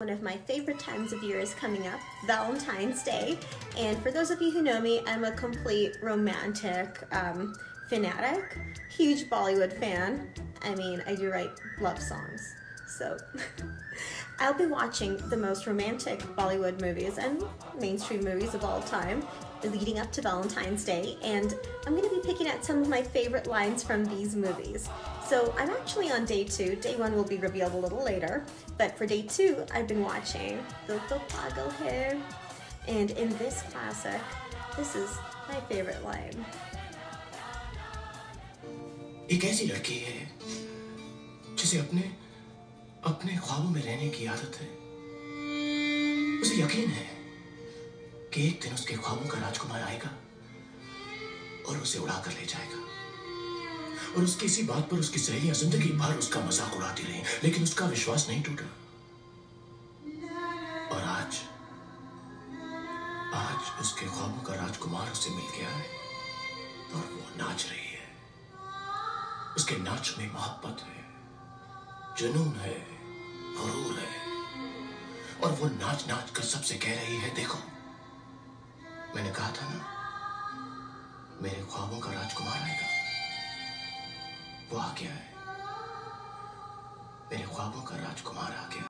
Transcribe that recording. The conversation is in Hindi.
One of my favorite times of year is coming up, Valentine's Day. And for those of you who know me, I'm a complete romantic um, fanatic, huge Bollywood fan. I mean, I do write love songs. So I'll be watching the most romantic Bollywood movies and mainstream movies of all time leading up to Valentine's Day, and I'm going to be picking out some of my favorite lines from these movies. So I'm actually on day two. Day one will be revealed a little later, but for day two, I've been watching Dil To Pagal Hai, and in this classic, this is my favorite line. एक ऐसी लड़की है जिसे अपने अपने ख्वाबों में रहने की आदत है। उसे यकीन है कि एक दिन उसके ख्वाबों का राजकुमार आएगा और उसे उड़ा कर ले जाएगा। और उसकी इसी बात पर उसकी सहेलियाँ ज़िंदगी भर उसका मज़ाक उड़ाती रही, लेकिन उसका विश्वास नहीं टूटा। और आज आज उसके ख्वाबों का राजकुमार उसे मिल गया है और वो नाच रही है। उसके नाच में मोहब्बत है। जुनून है, गुरूर है। और वो नाच नाच कर सबसे कह रही है, देखो, मैंने कहा था ना, मेरे ख्वाबों का राजकुमार आएगा। वो आ गया है मेरे ख्वाबों का राजकुमार आ गया